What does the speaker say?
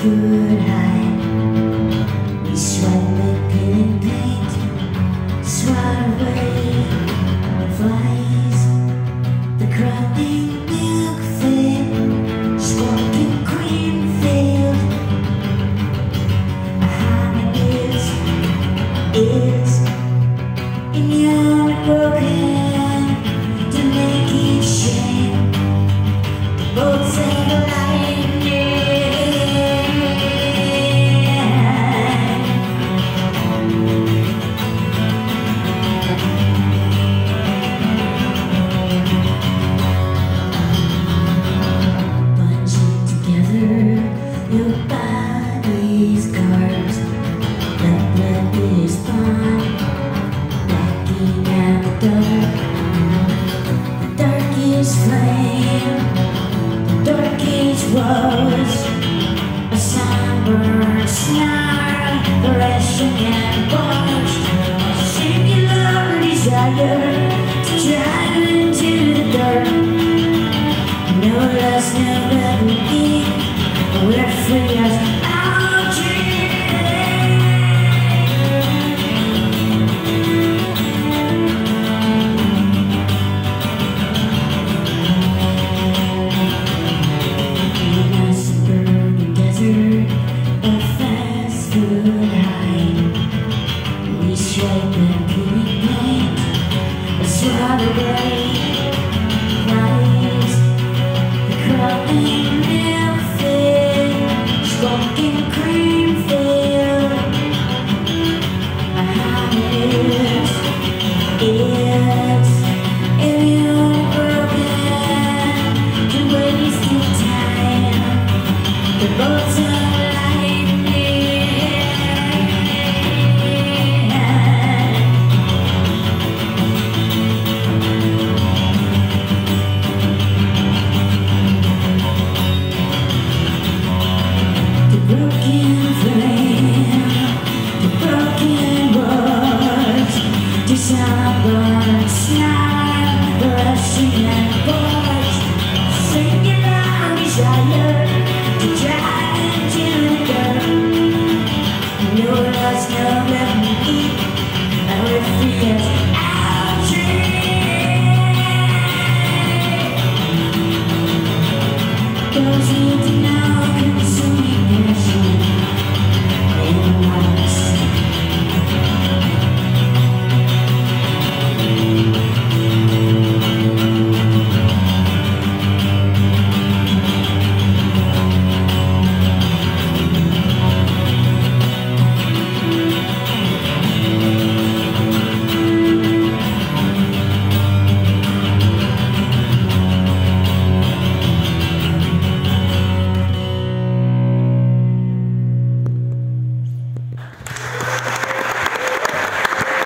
could have dark, darkest lane, darkest roads, a somber snarl, thrashing and parched, a singular desire to drive into the dark. No loss, never love, we're free as.